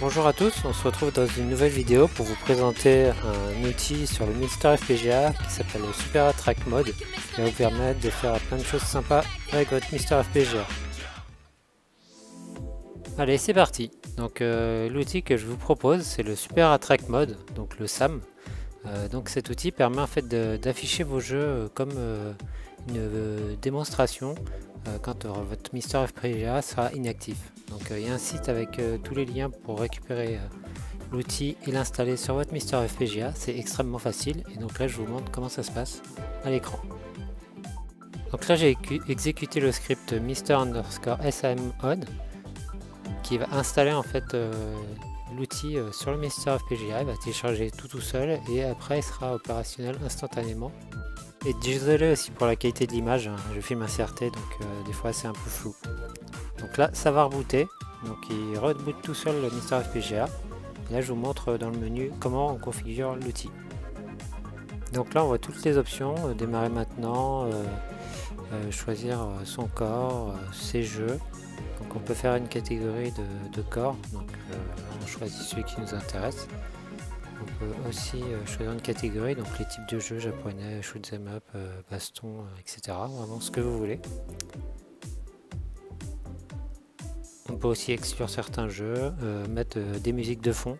Bonjour à tous, on se retrouve dans une nouvelle vidéo pour vous présenter un outil sur le Mister FPGA qui s'appelle le Super Track Mode qui va vous permettre de faire plein de choses sympas avec votre Mister FPGA. Allez, c'est parti. Donc euh, l'outil que je vous propose, c'est le Super Attract Mode, donc le SAM. Euh, donc cet outil permet en fait d'afficher vos jeux euh, comme une démonstration quand votre Mister FPGA sera inactif. Donc il y a un site avec tous les liens pour récupérer l'outil et l'installer sur votre Mister FPGA. C'est extrêmement facile et donc là je vous montre comment ça se passe à l'écran. Donc là j'ai exécuté le script Mister underscore SAM on qui va installer en fait euh, l'outil euh, sur le Mister FPGA, il va télécharger tout tout seul et après il sera opérationnel instantanément. Et désolé aussi pour la qualité de l'image, hein, je filme un CRT donc euh, des fois c'est un peu flou. Donc là ça va rebooter, donc il reboot tout seul le Mister FPGA. là je vous montre dans le menu comment on configure l'outil. Donc là on voit toutes les options, démarrer maintenant, choisir son corps, ses jeux, donc on peut faire une catégorie de, corps, donc euh, on choisit celui qui nous intéresse. On peut aussi euh, choisir une catégorie, donc les types de jeux japonais, shoot them up, euh, baston, etc. Vraiment ce que vous voulez. On peut aussi exclure certains jeux, mettre des musiques de fond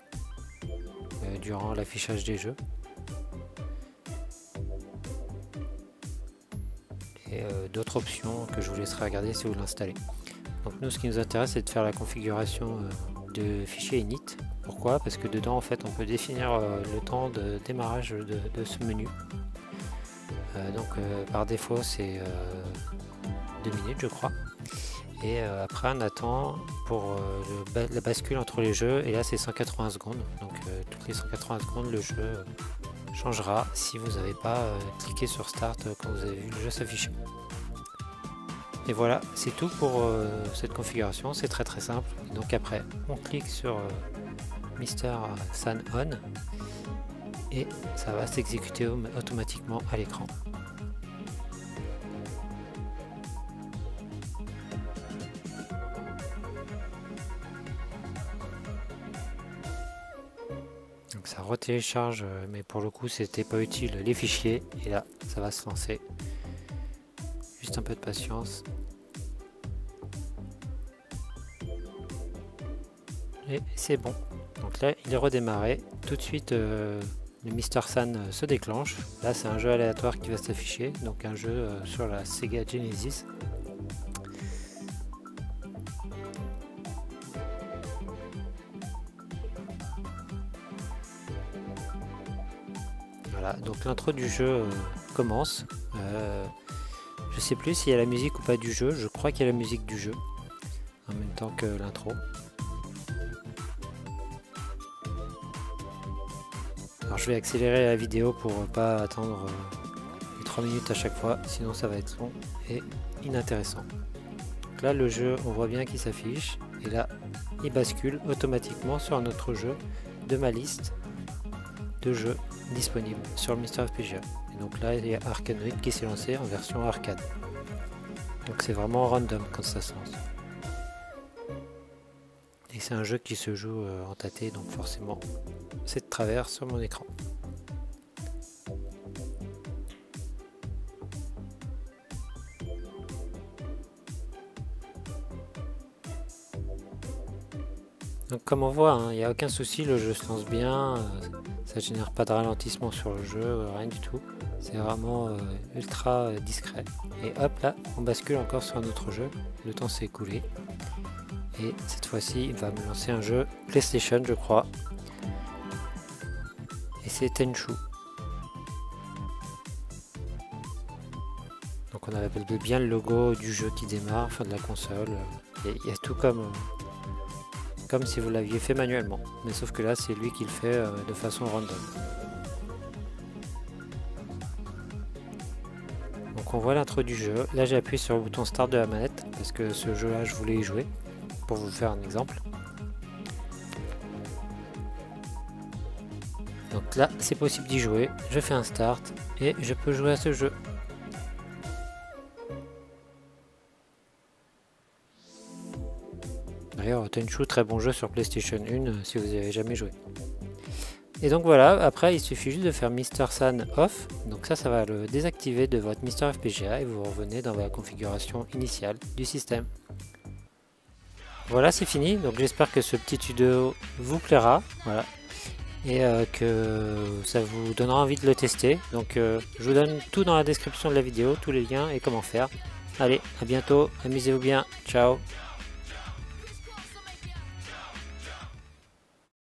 durant l'affichage des jeux. Et d'autres options que je vous laisserai regarder si vous l'installez. Donc nous ce qui nous intéresse c'est de faire la configuration euh, de fichier init. Pourquoi? Parce que dedans en fait on peut définir euh, le temps de démarrage de, ce menu. Euh, donc par défaut c'est 2 minutes je crois. Et après on attend pour la bascule entre les jeux et là c'est 180 secondes. Donc toutes les 180 secondes le jeu changera si vous n'avez pas cliqué sur start quand vous avez vu le jeu s'afficher. Et voilà, c'est tout pour euh, cette configuration, c'est très très simple. Donc après, on clique sur euh, Mister Sun On et ça va s'exécuter automatiquement à l'écran. Donc ça retélécharge, mais pour le coup c'était pas utile les fichiers et là ça va se lancer Juste un peu de patience. Et c'est bon. Donc là, il est redémarré. Tout de suite, euh, le Mister Sun euh, se déclenche. Là, c'est un jeu aléatoire qui va s'afficher. Donc un jeu euh, sur la Sega Genesis. Voilà, donc l'intro du jeu commence. Je sais plus s'il y a la musique ou pas du jeu. Je crois qu'il y a la musique du jeu. En même temps que l'intro. Alors je vais accélérer la vidéo pour pas attendre euh, les 3 minutes à chaque fois. Sinon ça va être long et inintéressant. Là le jeu on voit bien qu'il s'affiche. Et là il bascule automatiquement sur un autre jeu de ma liste de jeux disponibles sur le Mister FPGA donc là il y a Arkanoid qui s'est lancé en version arcade. Donc c'est vraiment random quand ça se lance. Et c'est un jeu qui se joue euh, en tâté donc forcément c'est de travers sur mon écran. Donc comme on voit, hein, il n'y a aucun souci, le jeu se lance bien, euh, ça génère pas de ralentissement sur le jeu, euh, rien du tout. C'est vraiment euh, ultra discret. Et hop là, on bascule encore sur un autre jeu, le temps s'est écoulé. Et cette fois-ci, il va me lancer un jeu PlayStation, je crois. Et c'est Tenchu. Donc on avait bien le logo du jeu qui démarre, enfin de la console. Il y a tout comme comme si vous l'aviez fait manuellement. Mais sauf que là, c'est lui qui le fait euh, de façon random. Donc on voit l'intro du jeu. Là, j'ai appuyé sur le bouton Start de la manette parce que ce jeu-là, je voulais y jouer. Pour vous faire un exemple. Donc là, c'est possible d'y jouer. Je fais un Start et je peux jouer à ce jeu. D'ailleurs, Tenchu, très bon jeu sur PlayStation 1 si vous n'y avez jamais joué. Et donc voilà, après il suffit juste de faire Mr. San off. Donc ça, ça va le désactiver de votre Mr. FPGA et vous revenez dans la configuration initiale du système. Voilà, c'est fini. Donc j'espère que ce petit tuto vous plaira. Voilà. Et euh, que ça vous donnera envie de le tester. Donc euh, je vous donne tout dans la description de la vidéo, tous les liens et comment faire. Allez, à bientôt, amusez-vous bien, ciao